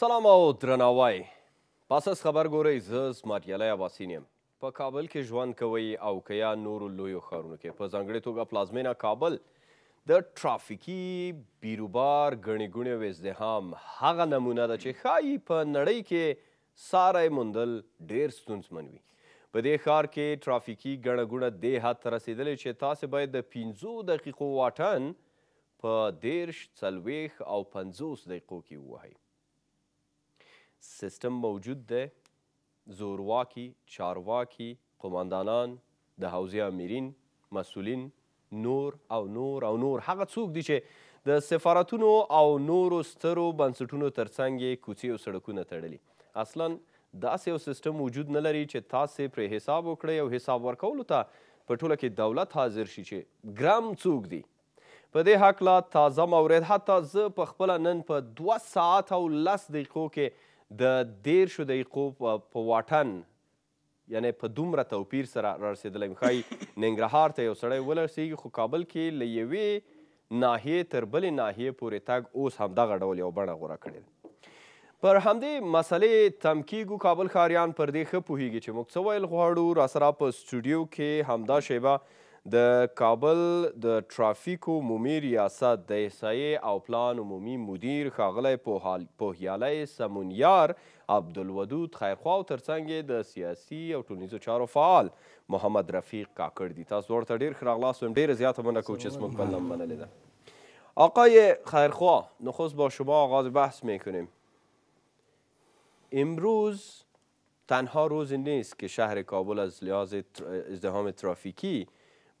سلام او درناوی. از خبر ګورئ زه اسماعیل عباسین یم په کابل کې ژوند کوئ او که یا نورو لویو ښارونو کې. په ځانګړې توګه پلازمینه کابل د ټرافیکي بیروبار ګڼې ګوڼې او ازدحام هغه نمونه ده چې ښایي په نړۍ کې ساری موندل ډیر ستونزمن وي. په دې ښار کې ټرافیکي ګڼه ګوڼه دې حد ته رسېدلې چې تاسې باید د پنځو دقیقو واټن په دیرش څلوېښت او پنځوس دقیقو کې ووهئ سیستم موجود ده. زورواکی چارواکی قماندانان د حوزې امیرین مسئولین نور او نور او نور. هغه څوک دي چې د سفارتونو او نورو سترو بنسټونو ترڅنګ یې کوڅې او سړکونه تړلي. اصلا داسې یو سیستم وجود نه لري چې تاسې پرې حساب وکړئ او حساب ورکولو ته په ټوله کې دولت حاضر شي چې ګرام څوک دی په دې هکله تازه مورد حتی زه په خپله نن په دوه ساعت او لس دقیقو کې د دیرشو دقیقو په واټن یعنی په دومره توپیر سره رارسېدلی. یم ښایي ننګرهار ته یو سړی ورسېږي خو کابل کې له یوې ناحیې تر بلې ناحیې پورې تګ اوس همدغه ډول یو بڼه غوره کړې ده. پر همدې مسلې تم کیږو کابل ښاریان پر دې ښه پوهیږي چې موږ څه ویل غواړو. راسره په سټوډیو کې همدا شیبه د کابل د ټرافیکو عمومي ریاست د احصایې او پلان عمومي مدیر ښاغلی پوهیالی سمونیار عبدالودود خیرخوا او ترڅنګ د سیاسي او ټولنیزو چارو فعال محمد رفیق کاکړ دي تاسو ورته ډېر ښه راغلاست ویم. ډېره زیاته مننه کوو چې زموږ بلنه منلې ده. آقای خیرخوا نخست با شما آغاز بحث میکنیم. امروز تنها روزی نیست که شهر کابل از لحاظ ازدهام ترافیکی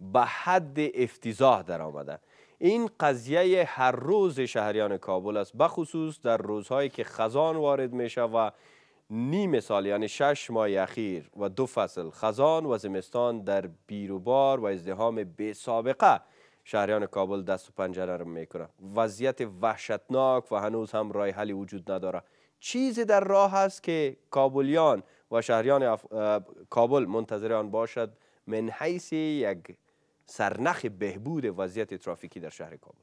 به حد افتضاح در آمده این قضیه هر روز شهریان کابل است بخصوص در روزهایی که خزان وارد میشه و نیم سال یعنی شش ماه اخیر و دو فصل خزان و زمستان در بیروبار و ازدهام بی سابقه شهریان کابل دست و پنجره رو می‌کنه وضعیت وحشتناک و هنوز هم راه حلی وجود نداره. چیزی در راه است که کابلیان و شهریان کابل منتظر آن باشد من حیث یک سرنخ بهبود وضعیت ترافیکی در شهر کابل.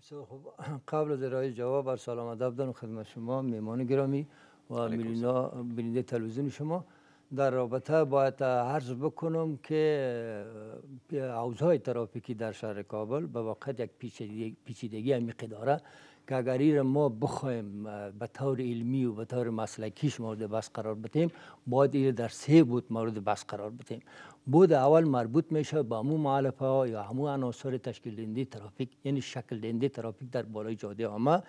خب قبل از ارائه جواب بر سلام ادب دارم خدمت شما میمان گرامی و میلینا بیننده تلویزیون شما. در رابطه باید عرض بکنم که حوزهای ترافیکی در شهر کابل به واقع یک پیچیدگی عمیقی داره. که اگر ما بخوایم به طور علمی و به طور مسلکیش مورد بس قرار بدیم باید این در سه بود مورد بس قرار بدیم. بود اول مربوط میشه به همون معلفه ها یا همون عناصر تشکیل دهنده ترافیک یعنی شکل دهنده ترافیک در بالای جاده عامه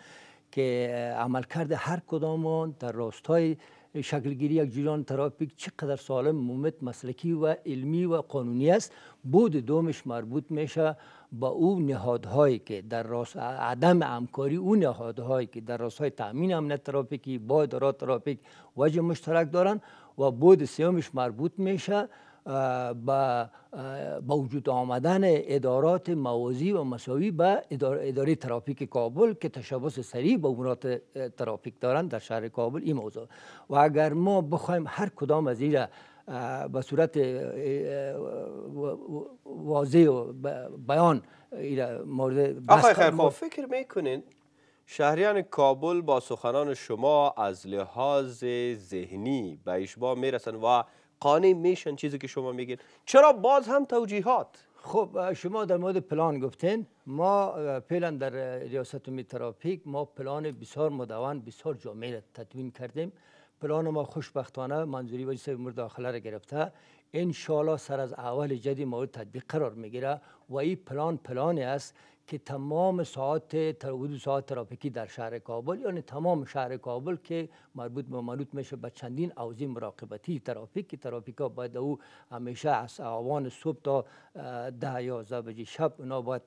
که عملکرد هر کدام در راستای شکلگیری یک جریان ترافیک چقدر سالم مومت مسلکی و علمی و قانونی است بود دومش مربوط میشه با او نهادهایی که در راست عدم همکاری او نهادهایی که در راستای تامین امنیت ترافیکی با ادارات ترافیک وجه مشترک دارن و بود سومش مربوط میشه با با وجود آمدن ادارات موازی و مساوی به اداره, اداره ترافیک کابل که تشبس سریع با امورات ترافیک دارند در شهر کابل این موضوع. و اگر ما بخوایم هر کدام از این به صورت واضح و بیان مورد آقای خیرخواه فکر می‌کنین شهریان کابل با سخنان شما از لحاظ ذهنی به اشباه می‌رسن و قانع میشن چیزی که شما میگین. چرا باز هم توجیهات؟ خب شما در مورد پلان گفتین. ما پلان در ریاست می ترافیک ما پلان بسیار مدون بسیار جامع تدوین کردیم. پلان ما خوشبختانه منظوری وجه مداخله را گرفته. ان سر از اول جدی مورد تطبیق قرار می‌گیره و این پلان پلانی است که تمام ساعت حدود ساعت ترافیکی در شهر کابل یعنی تمام شهر کابل که مربوط به مربوط میشه به چندین اوزی مراقبتی ترافیک که ترافیک ها باید او همیشه از آوان صبح تا ده یا بجه شب اونا باید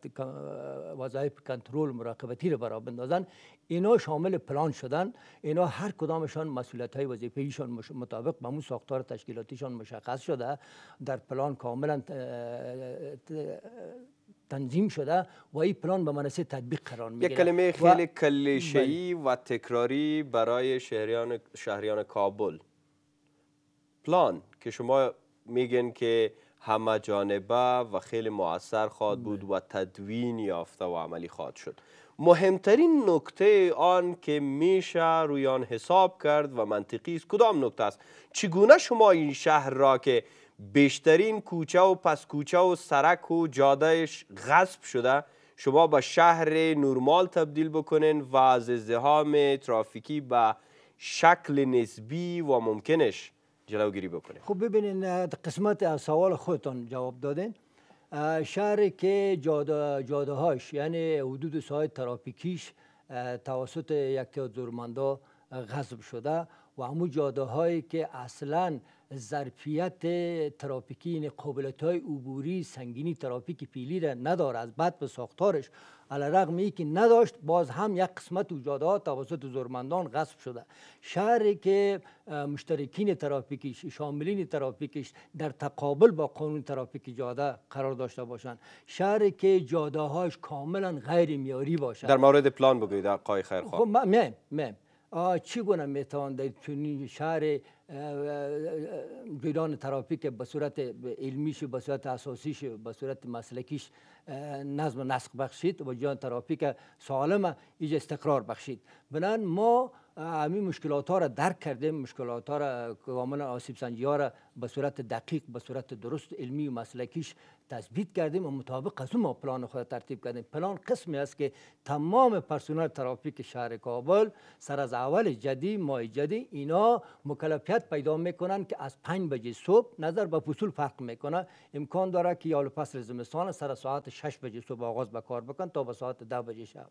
وظایف کنترل مراقبتی رو برا بندازن. اینا شامل پلان شدن. اینا هر کدامشان مسئولیت های وظیفه مطابق به همون ساختار تشکیلاتیشان مشخص شده. در پلان کاملا تنظیم شده و این پلان به منصه تطبیق قرار می‌گیره یک کلمه خیلی کلیشه‌ای بله. و تکراری برای شهریان شهریان کابل پلان که شما میگن که همه جانبه و خیلی مؤثر خواهد بود بله. و تدوین یافته و عملی خواهد شد مهمترین نکته آن که میشه روی آن حساب کرد و منطقی است کدام نکته است چگونه شما این شهر را که بیشترین کوچه و پس کوچه و سرک و جادهش غصب شده. شما به شهر نورمال تبدیل بکنین و از ازدهام ترافیکی به شکل نسبی و ممکنش جلوگیری بکنین. خب ببینین قسمت سوال خودتان جواب دادین. شهر که جاده, جاده هاش یعنی حدود ساحه ترافیکیش توسط یک زورمندا غصب شده و همون جاده هایی که اصلا ظرفیت ترافیکی یعنی قابلیت های عبوری سنگینی ترافیک پیلی را نداره. از بعد به ساختارش علی رغم ای که نداشت باز هم یک قسمت و جاده ها توسط زورمندان غصب شده. شهری که مشترکین ترافیکیش شاملین ترافیکیش در تقابل با قانون ترافیک جاده قرار داشته باشند. شهری که جاده هاش کاملا غیر میاری باشد. در مورد پلان بگوید آقای خیرخواه. خب میم چگونه می‌توان در چنین شهر جریان ترافیک به صورت علمیش به صورت اساسیش به صورت مسلکیش نظم نسخ بخشید و جان ترافیک سالم ایج استقرار بخشید. بنان ما همین مشکلات ها را درک کردیم مشکلات ها را کاملا آسیب سنجی ها را به صورت دقیق به صورت درست علمی و مسلکیش تثبیت کردیم و مطابق اون ما پلان خود ترتیب کردیم. پلان قسمی است که تمام پرسنل ترافیک شهر کابل سر از اول جدی ماه جدی اینا مکلفیت پیدا می‌کنن که از پنج بجه صبح نظر به فصول فرق می‌کنه. امکان داره که یا فصل زمستان سر ساعت 6 بجه صبح آغاز به کار بکن تا به ساعت 10 بجه شب.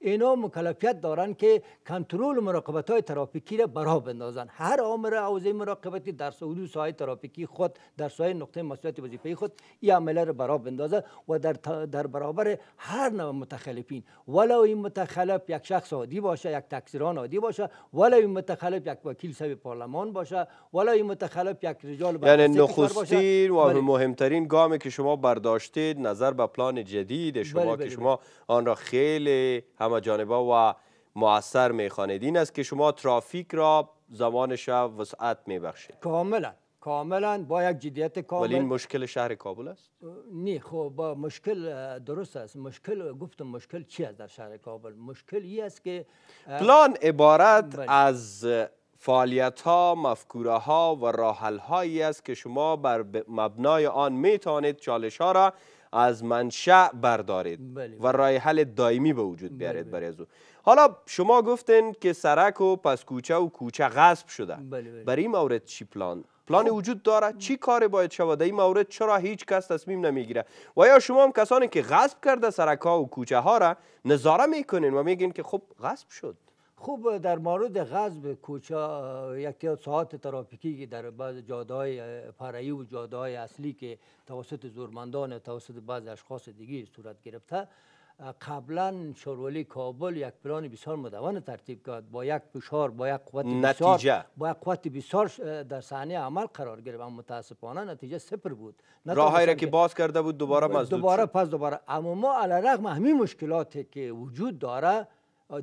اینا مکلفیت دارن که کنترل مراقبت های ترافیکی را برا بندازن. هر آمر حوزه مراقبتی در حدود ساحه ترافیکی خود در ساحه نقطه مسئولیت وظیفه خود این عمله را برا بندازه و در در برابر هر نوع متخلفین. ولو این متخلف یک شخص عادی باشه یک تکسیران عادی باشه ولو این متخلف یک وکیل سوی پارلمان باشه ولو این متخلف یک رجال یعنی نخستین و مهمترین گامی که شما برداشتید نظر به پلان جدید شما بله بله. که شما آن را خیلی همه جانبه و موثر می‌خوانید. این است که شما ترافیک را زمانش وسعت میبخشید. کاملا. کاملا با یک جدیت کامل. ولی این مشکل شهر کابل است؟ نه خب با مشکل درست است. مشکل گفتم مشکل چی است در شهر کابل؟ مشکل ای است که پلان عبارت بله. از فعالیت ها مفکوره ها و راحل هایی است که شما بر مبنای آن می توانید چالش ها را از منشأ بردارید بله. و رای حل دائمی به وجود بیارید برای از حالا شما گفتین که سرک و پس کوچه و کوچه غصب شده برای این مورد چی پلان پلان خب. وجود داره؟ چی کار باید شود؟ در این مورد چرا هیچ کس تصمیم نمی‌گیره؟ و یا شما هم کسانی که غصب کرده سرک ها و کوچه ها را نظاره می‌کنین و میگین که خب غصب شد. خوب در مورد غصب کوچه یک ساعت ترافیکی که در بعض جاده های فرعی و جاده های اصلی که توسط زورمندان توسط بعض اشخاص دیگه صورت گرفته قبلا شورولی کابل یک پلان بسیار مدون ترتیب کرد. با یک فشار با یک قوت بسیار با یک قوت بسیار در صحنه عمل قرار گرفت. اما متاسفانه نتیجه صفر بود. راههایی را که باز کرده بود دوباره مسدود دوباره پس دوباره. اما ما علی رغم همین مشکلاتی که وجود داره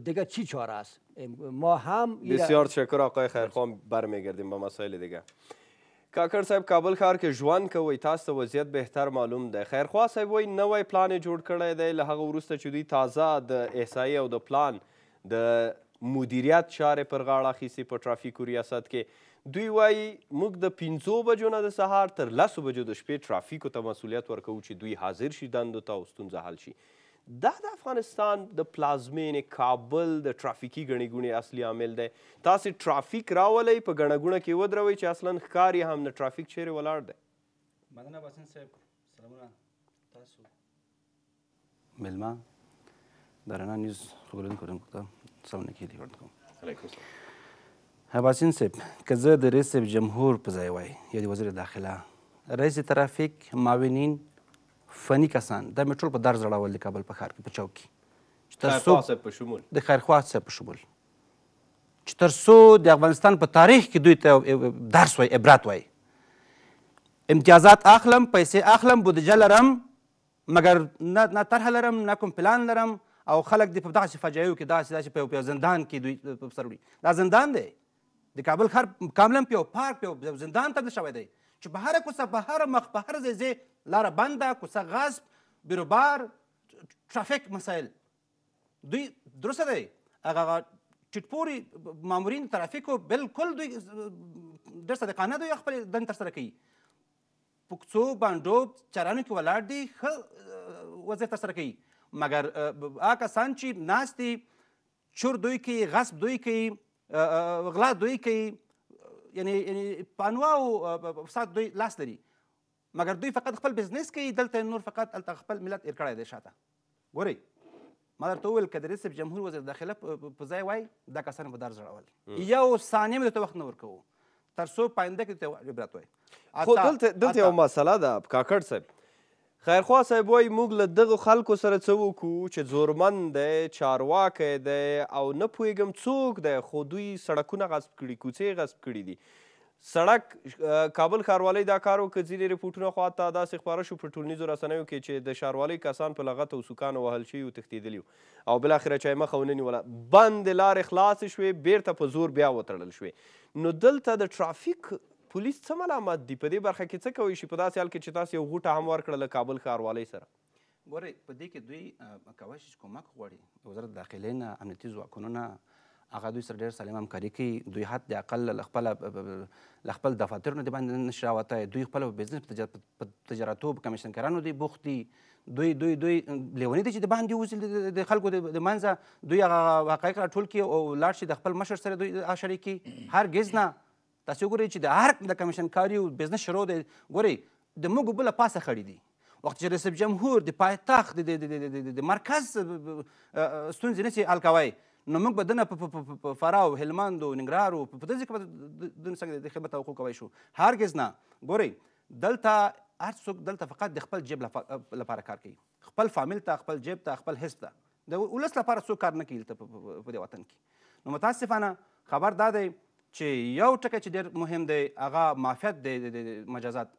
دیگه چی چاره است؟ ما هم بسیار تشکر آقای خیرخواه برمیگردیم با مسائل دیگه. کاکر صاحب کابل ښار کې ژوند کوئ تاسو ته وضعیت بهتر معلوم دی. خیرخوا صاحب وایي نوی پلان یې جوړ کړی دی له هغه وروسته چې دوی تازه د احصایې او د پلان د مدیریت چارې پر غاړه اخیستې په ټرافیکو ریاست کې. دوی وایي موږ د پنځو بجو نه د سهار تر لسو بجو د شپې ټرافیکو ته مسؤلیت ورکوو چې دوی حاضر شي دندو ته او ستونزه حل شي دا د افغانستان د پلازمینې کابل د ټرافیکي ګڼې ګوڼې اصلي عامل دی. تاسې ټرافیک راولئ په ګڼه ګوڼه کې ودروئ چې اصلا ښکاري هم د ټرافیک چیرې ولاړ دی. مننه باسن صاحب سلامونه. تاسو. ملما در رنا نیوز خبرونه کنم که سلام نکیدی ورد کنم باسین صاحب که زه د رئیس جمهور په ځای وای یا د وزیر داخله رئیس ترافیک معاونین فني کسان. دا مې ټول په درز اړول د کابل په ښار کې په چوک کې. چې تر په شمول. د خیرخوا صاحب په شمول. چې تر څو د افغانستان په تاریخ کې دوی ته درس وای عبرت وای امتیازات اخلم پیسې اخلم بودجه لرم مګر نه نه طرح لرم نه کوم پلان لرم. او خلک د په داسې فجایو کې داسې داسې په زندان کې دوی په سر وړي. دا زندان دی. د کابل ښار کاملا په پارک په زندان تبدیل شوی دی چې په هر کوڅه په هر مخ په هر ځای لاره بنده کوڅه غصب بیروبار ترافیک مسایل دوی درسته دی؟ هغه ټیټپوري مامورین ترافیکو بالکل دوی ډېر صادقانه دوی خپل دند ترسره کوي پکڅو باندې چرانو کې ولاړ دي ښه وظیفه ترسره کوي مګر هغه کسان چې ناست دي چور دوی کوي غصب دوی کوي غلا دوی کوي یعنی یعنی په انواعو فساد دوی لاس لري. مګر دوی فقط خپل بزنس کوي دلته نور فقط هلته خپل ملت ایر کړی دی شاته. ګورئ. ما درته وویل که د رئیس جمهور وزیر داخله په ځای وای دا کسان به در زړول یو ثانیه مې درته وخت نه ورکوو. تر څو پاینده کې ته عبرت وای. خو دلته دلته یو مسله ده کاکړ صاحب خیرخوا صاحب وایي موږ له دغو خلکو سره څه وکړو چې زورمن دی چارواکی دی او نه پوهېږم څوک دی خو دوی سړکونه غصب کړي کوڅې غصب کړي دي. سړک کابل ښاروالۍ دا کار وکړ ځینې ریپورټونه خوا ته داسې خپاره شو په ټولنیزو رسنیو کې چې د ښاروالۍ کسان په لغت او سوکانو وهل شوي او تښتېدلي او بالاخره چا یې مخه ونه نیوله. بندې لارې خلاصې شوې بیرته په زور بیا وتړل شوې. نو دلته د ټرافیک پولیس څه ملامت دي په دې برخه کې څه کوي شي په داسې حال کې چې تاسو یو غوټه هم ورکړله کابل ښاروالۍ سره؟ ګورئ په دې کې دوی کولی شي کومک غواړي. وزارت داخلې نه امنیتي ځواکونو نه هغه دوی سره ډېر سالم همکاري کوي. دوی حد د اقل له خپله له خپل دفاترو نه د باندې نشي راوتی دوی خپله بزنس په تجارتو په کمیشنګرانو دی بوخت دي. دوی دوی دوی لیونی دي چې د باندې وځي د خلکو د منځه. دوی هغه حقایق راټول کړي او لاړ شي د خپل مشر سره دوی شریکي هرګز نه تاسو ګورئ چې د هر د کمیشنکاري او بزنس شروع دی ګورئ د موږ بله پاسه خړي دي. وخت چې رئیس جمهور د پایتخت د مرکز ستونزې نشي حل کوی نو موږ به دنه په فراه او هلمند او ننګرهار او په داسې کې دونه څنګه د خدمت توقع کوی شو. هرګز نه. ګورئ دلته هر څوک دلته فقط د خپل جیب لپاره کار کوي. خپل فامیل ته خپل جیب ته خپل حزب ته. د ولس لپاره څوک کار نه کوي په دې وطن کې. نو متاسفانه خبر دا دی چې یو ټکی چې ډېر مهم دی هغه معافیت دی د مجازات.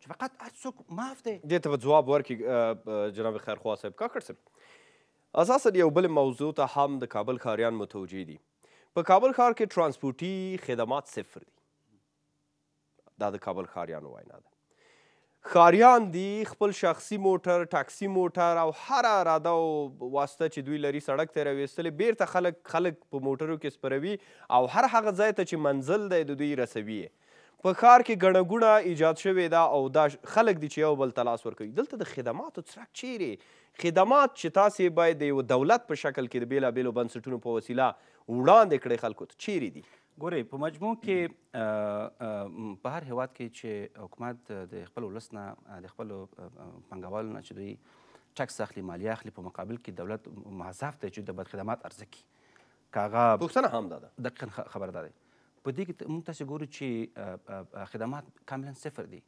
چې فقط هر څوک معاف دی. دې ته به ځواب ورکړي جناب خیرخوا صاحب. کاکړ صاحب اساسا یو بل موضوع ته هم د کابل ښاریان متوجه دي. په کابل ښار کې ترانسپورټي خدمات صفر دي. دا د کابل ښاریانو وینا ده ښاریان دي خپل شخصي موټر ټاکسي موټر او هر اراده او واسطه چې دوی لري سړک ته راویستلې بیرته خلک خلک په موټرو کې سپروي او هر هغه ځای ته چې منزل دی د دوی رسوي په ښار کې ګڼه ګوڼه ایجاد شوې ده او دا خلک دي چې یو بل ته لاس ورکوي. دلته د خدماتو څرک چیرې؟ خدمات چې تاسې باید د یو دولت په شکل کې د بېلابېلو بنسټونو په وسیله وړاندې کړئ خلکو ته چیرې دي ګورئ په مجموع کې په هر هیواد کې چې حکومت د خپل ولس نه د خپلو پانګوالو نه چې دوی ټکس اخلي مالیه اخلي په مقابل کې دولت موظف دی چې د بد خدمات عرضه کړي. که هغه پوښتنه هم ده. دقیقا خبر دی په دې کې موږ تاسو ګورو چې خدمات کاملا صفر دي.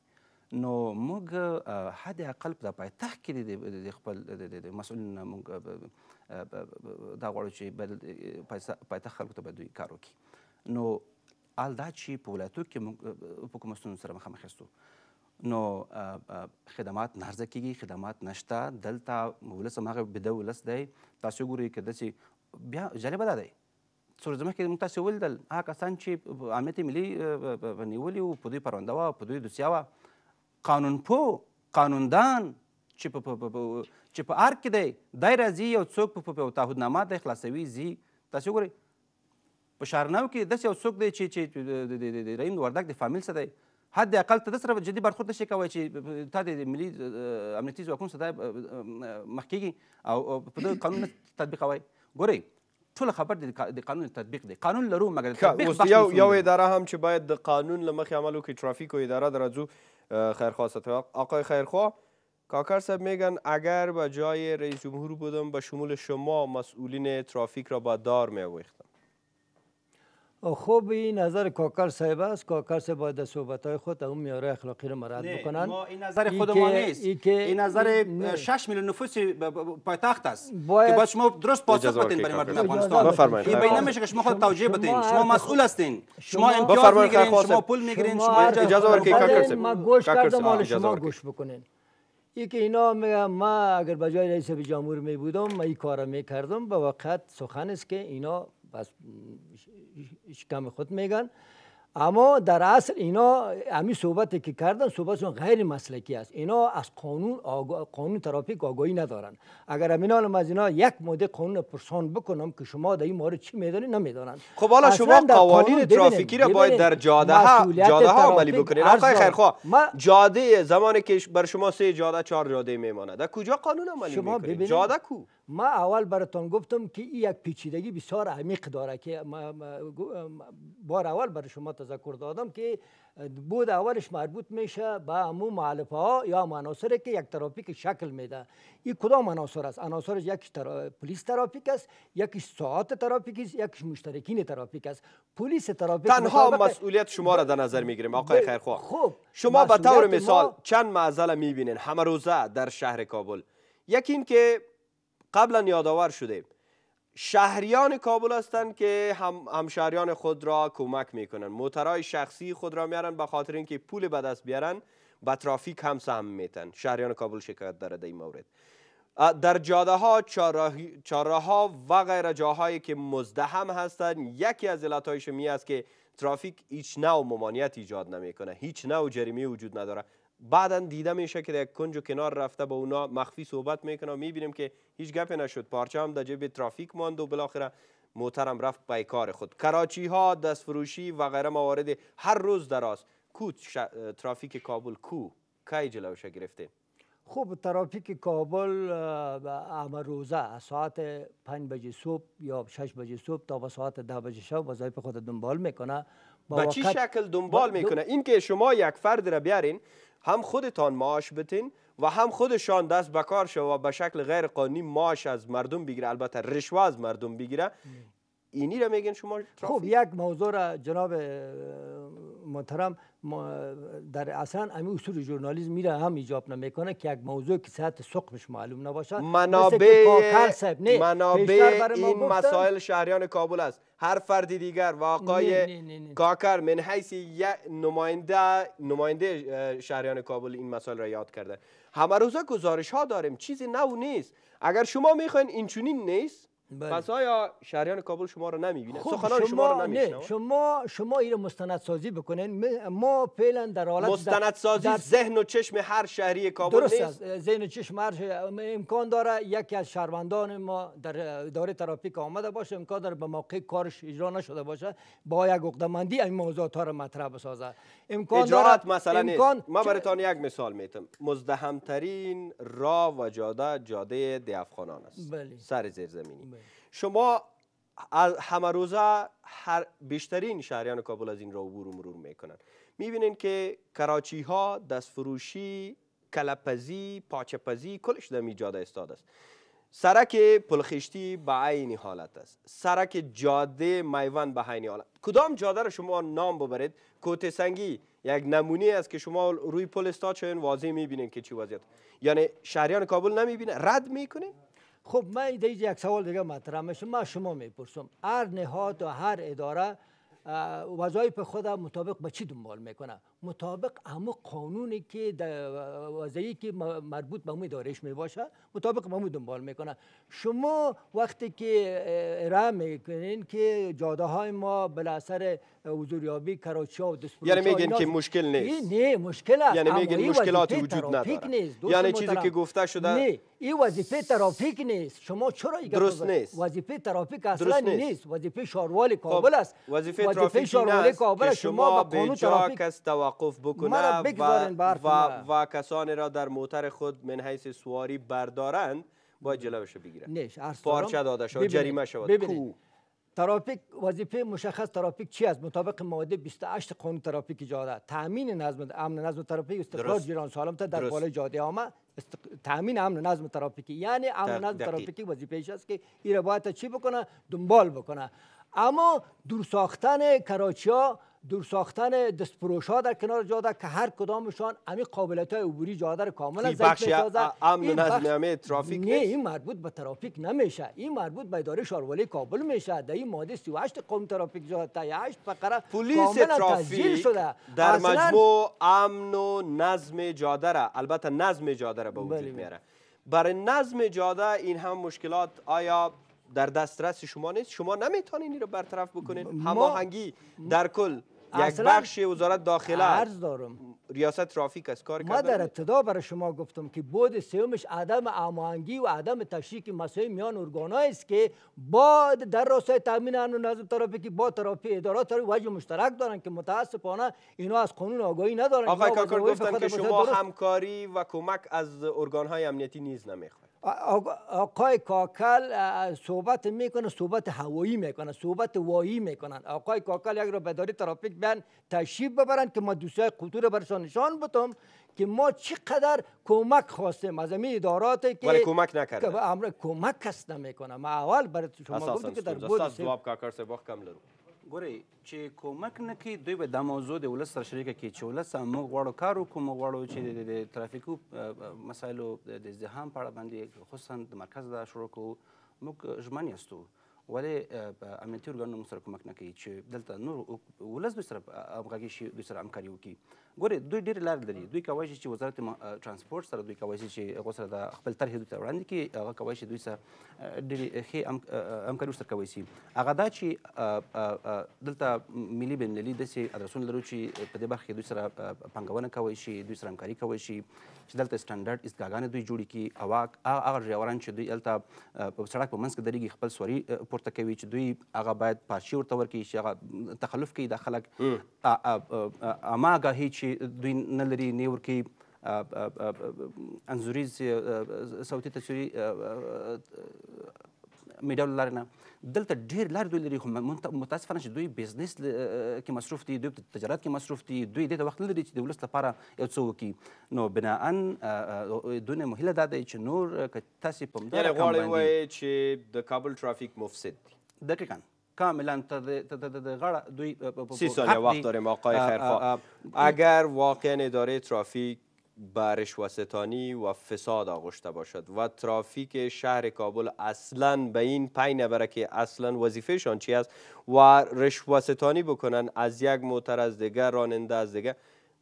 نو موږ حد اقل په پایتخت کې د خپل د مسؤلین موږ دا غواړو چې پایتخت خلکو ته به دوی کار وکړي نو حال دا چې په ولایتو کې په کومو ستونزو سره مخامخ یاستو نو خدمات نه عرضه کیږي خدمات نشته دلته ولس هماغه بده ولس دی تاسو ګورئ که داسې بیا جالبه دا دی څو ورځې مخکې موږ تاسې ولیدل هغه کسان چې امنیت ملي نیولي وو په دوی پرونده وه په دوی دوسیه وه قانونپوه قانوندان چې په چې په ارګ کې دی دی راځي یو څوک په تعهدنامه دی خلاصوي ځي تاسې وګورئ په شارناو کې داسې یو څوک دی چې چې د رحیم وردګ د فامیل څخه دی حد اقل ته د سره جدي برخورد نشي کوی چې تا د ملي امنیتي ځواکونو سره مخ کېږي او په دغه قانون تطبیقوي ګورئ ټول خبر د قانون تطبیق دی قانون لرو مګر اوس یو یو اداره هم چې باید د قانون له مخې عمل وکړي ترافیک و اداره درجو خیرخواه آقای خیرخواه کاکر صاحب میگن اگر به جای رئیس جمهور بودم به شمول شما مسئولین ترافیک را با دار میآویختم خوب این نظر کاکر صاحب است. کاکر صاحب باید صحبت های خود اون میاره اخلاقی رو مراعات بکنن. ما این نظر خود ما نیست. این نظر 6 میلیون نفوس پایتخت است. که باید شما درست پاسخ بدین برای مردم افغانستان. بفرمایید. این بین نمیشه که شما خود توجیه بدین. شما مسئول هستین. شما امتیاز می‌گیرین شما پول می‌گیرین شما اجازه ورکړئ کاکر صاحب. ما گوش کردم حالا شما گوش بکنین. ای که اینا میگم ما اگر به جای رئیس جمهور می بودم ما این کار می کردم به وقت سخن است که اینا بس کم خود میگن. اما در اصل اینا همین صحبتی که کردن صحبتشون غیر مسلکی است. اینا از قانون آگا... قانون ترافیک آگاهی ندارن. اگر امینان از اینا یک ماده قانون پرسان بکنم که شما در این مورد چی می‌دونید نمی‌دونن. خب حالا شما قوانین ترافیکی را باید در جاده ها جاده ها عملی عرض آقای. خیرخواه ما- جاده زمانی که بر شما سه جاده چهار جاده میمانه در کجا قانون عملی ببینید. جاده کو؟ ما اول براتون گفتم که این یک پیچیدگی بسیار عمیق داره که ما بار اول برای شما تذکر دادم که بود اولش مربوط میشه به همون معلفه ها یا عناصری که یک ترافیک شکل میده. این کدام عناصر است؟ عناصرش یکیش ترا... پلیس ترافیک است یکیش ساعت ترافیک است یکیش مشترکین ترافیک است. پلیس ترافیک تنها مطابق- مسئولیت شما را در نظر می‌گیریم آقای خیرخواه. خب، شما به طور مثال ما- چند معضل می‌بینین؟ همه روزه در شهر کابل. یکی این که قبلا یادآور شده شهریان کابل هستند که هم همشهریان خود را کمک می‌کنن. موترهای شخصی خود را میارن به خاطر اینکه پول به دست بیارن به ترافیک هم سهم میتن شهریان کابل شکایت داره در این مورد. در جاده ها چهارراه ها و غیره جاهایی که مزدحم هستند یکی از علتهایش می است که ترافیک هیچ نوع ممانعت ایجاد نمی‌کنه. هیچ نوع جریمه وجود نداره. بعدا دیده میشه که در یک کنج و کنار رفته با اونا مخفی صحبت می‌کنه و می‌بینیم که هیچ گپی نشد. پارچه هم در جیب ترافیک ماند و بالاخره موترم رفت به کار خود. کراچی ها دست فروشی و غیره موارد هر روز دراز کو. ترافیک کابل کو؟ کی جلوش گرفته؟ خب ترافیک کابل همه روزه از ساعت پنج بجه صبح یا شش بجه صبح تا به ساعت ده بجه شب وظایف خود دنبال می‌کنه. با چی شکل دنبال با- می‌کنه؟ این که شما یک فرد را بیارین هم خودتان معاش بتین و هم خودشان دست به کار شو و به شکل غیر قانونی معاش از مردم بگیره. البته رشوه از مردم بگیره. اینی را میگن شما؟ خب یک موضوع را جناب محترم در اصلا همین اصول ژورنالیسم میره هم ایجاب نمی‌کنه که یک موضوع که سطح سقفش معلوم که منابع نه منابع این. مسائل شهریان کابل است هر فرد دیگر و آقای. کاکر من حیث یک نماینده نماینده شهریان کابل این مسائل را یاد کرده همه روزه گزارش ها داریم چیزی نو نیست اگر شما می‌خواین این چنین نیست بله. پس آیا شهریان کابل شما را نمی‌بینه. خب سخنان شما را نه نمیشنوه شما شما این رو مستندسازی بکنین. ما فعلا در حالت مستندسازی در- ذهن و چشم هر شهری کابل درست نیست؟ ذهن چشم هر شی- امکان داره یکی از شهروندان ما در اداره ترافیک آمده باشه. امکان داره به موقع کارش اجرا نشده باشه با یک عقده‌مندی این موضوعات رو مطرح بسازه. امکان مسئله نیست. امکان من چه- براتان یک مثال میتم مزدحمترین راه و جاده جاده دی افغانان است. بله. سر زیرزمینی. بله. شما همه روزه هر بیشترین شهریان کابل از این را عبور و مرور می‌کنن. می‌بینین که کراچی ها دست فروشی کلپزی پاچپزی کلش در می جاده استاد است. سرک پلخشتی به عین حالت است. سرک جاده میوان به عین حالت. کدام جاده را شما نام ببرید؟ کوته سنگی یک نمونه است که شما روی پل استاد شوین واضح می‌بینین که چی وضعیت. یعنی شهریان کابل نمی‌بینه. رد می‌کنین؟ خب من دیگه یک سوال دیگه مطرح میشه من شما می‌پرسم. هر نهاد و هر اداره وظایف خود مطابق به چی دنبال می‌کنه مطابق همه قانونی که در وضعی که مربوط به مو دارش می‌باشه مطابق به مو دنبال می‌کنه شما وقتی که ارائه می‌کنین که جاده های ما بالاثر حضوریابی کراچی و دسپروچی یعنی اینا- که مشکل نیست. نه مشکل است یعنی مشکلاتی وظیفه وجود نداره. نیست یعنی چیزی. که گفته شده- نه این وظیفه ترافیک نیست شما چرا این درست نیست. وظیفه ترافیک اصلا نیست. نیست وظیفه شاروال کابل است وظیفه ترافیک شاروال است کابل. شما به جا ترافیک کس توقف بکنه و, و. و کسانی را در موتر خود من حیث سواری بردارند باید جلوش بگیرن نیست عرض پارچه. داده شود جریمه شود ببینید. ترافیک وظیفه مشخص ترافیک چی است مطابق ماده 28 قانون ترافیک جاده تامین نظم امن نظم ترافیک استقرار. جیران سالمت در درست. بالای جاده است... تامین امن نظم ترافیکی یعنی امن نظم. ترافیکی وظیفهش است که این باید چی بکنه دنبال بکنه اما دور ساختن کراچی ها دور ساختن دستپروش ها در کنار جاده که هر کدامشان همین قابلیت های عبوری جاده را کاملا این ضعیف. ا- امن نظم ترافیک نه؟ این مربوط به ترافیک نمیشه. این مربوط به اداره شاروالی کابل میشه. در این ماده 38 قانون ترافیک جاده تا 8 فقره پلیس ترافیک شده. در مجموع امن و نظم جاده را البته نظم جاده را به بله، وجود بله. میاره. برای نظم جاده این هم مشکلات آیا در دسترس شما نیست؟ شما نمی‌تونین این رو برطرف بکنین ما- هماهنگی در کل. یک بخش وزارت داخله عرض دارم. ریاست ترافیک از کار ما در ابتدا برای شما گفتم که بود سومش عدم هماهنگی و عدم تشریک مسائل میان ارگانایی است که با در راستای تامین امن و نظم ترافیکی با ترافیک ادارات ترافیک وجه مشترک دارن که متاسفانه اینا از قانون آگاهی ندارن. آقای کاکر گفتن که شما همکاری و کمک از ارگانهای امنیتی نیز نمی‌خواید. آقای کاکل صحبت می‌کنه صحبت هوایی می‌کنه صحبت وایی می‌کنن. آقای کاکل یک را به اداره ترافیک بیان تشریف ببرن که ما دوستای قطور برشان نشان بتم که ما چقدر کمک خواستیم. از همین ادارات که ولی کمک نکردن. که امر کمک کس نمی‌کنه ما اول برای شما گفتم که در بود ستاسو سه- کم لرو. ګورئ چې کومک نه کوي دوی به دا موضوع د ولس سره شریکه کړي چې ولس موږ غواړو کار وکړو موږ غواړو چې د- ترافیکو مسایلو د ازدحام په اړه باندې خصوصا د مرکز دا شروع کړو. موږ ژمن یاستو ولې امنیتي ارګانونو موږ سره کومک نه کوي چې دلته نور ولس دوی سره همغږي شي دوی سره همکاري وکړي ګورئ دوی ډېرې لارې لري. دوی کولی شي چې وزارت ترانسپورټ سره دوی کولی شي چې هغو سره د خپل طرحې دوی ته وړاندې کړي. هغه کولی شي دوی سره ډېرې ښې همکاري ورسره کولی شي. هغه دا چې دلته ملي بین المللي داسې ادرسونه لرو چې په دې برخه کې دوی سره پانګونه کولی شي دوی سره همکاري کولی شي چې دلته سټنډرډ ایستګاګانې دوی جوړې کړي. او هغه ډرایوران چې دوی هلته په سړک په منځ کې درېږي خپل سواري اه، پورته کوي چې دوی هغه باید پارچې ورته ورکړي چې هغه تخلف کوي دا خلک. اه، اه، اه، عامه آګاهي چې دوی نه لري نه ورکوي اه، اه، انځوریز صوتي تصویري میډیا لارې نه. دلته ډېر لارې دوی لري خو متاسفانه چې دوی بزنس کې مصروف دي دوی په تجارت کې مصروف دي دوی دې ته وخت نه لري چې د ولس لپاره یو څه وکړي نو بناء دوی نه مهیله دا دی چې نور که تاسې په رقم غواړئ ووایئ چې د کابل ترافیک مفسد دی. دقیقا کاملا غاړه دوی سی ثانیه حق وقت. داریم آقای اه، خیرخواه اه، اه، اگر واقعا اداره ترافیک به رشوهستانی و فساد آغشته باشد و ترافیک شهر کابل اصلا به این پی نبره که اصلا وظیفهشان چی است و رشوهستانی بکنن از یک موتر از دیگر راننده از دیگر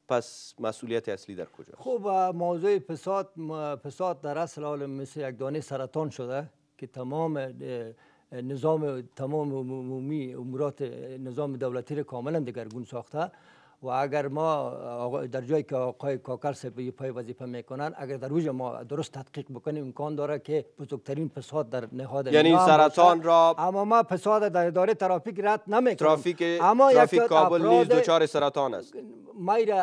پس مسئولیت اصلی در کجا خب موضوع فساد فساد در اصل حال مثل یک دانه سرطان شده که تمام نظام تمام عمومی امورات نظام دولتی را کاملا دگرگون ساخته. و اگر ما در جایی که آقای صاحب یه پای وظیفه می‌کنن اگر در اوج ما درست تحقیق بکنیم امکان داره که بزرگترین فساد در نهاد یعنی سرطان. را- اما ما فساد در اداره ترافیک رد نمی‌کنیم ترافیک اما یک ترافیک کابل نیز دچار سرطان است مایر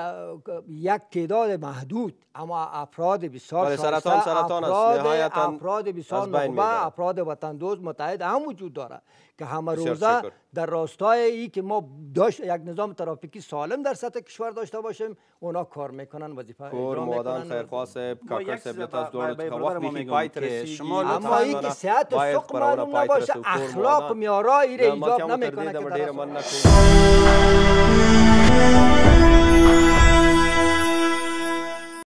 یک تعداد محدود اما افراد بسیار شایسته، سرطان سرطان است. نهایتاً افراد بسیار. افراد وطن دوست متحد هم وجود داره که همه روزه شکر. در راستای ای که ما داشت یک نظام ترافیکی سالم در سطح کشور داشته باشیم اونا کار می‌کنن وظیفه اجرا می‌کنن صاحب با کاکر لطفا از تو با وقت برادر ما میگی میگم پای که شما لطفاً اما این که صحت و اونا معلوم نباشه اخلاق. میارا ایره ایجاب که نمی‌کنه که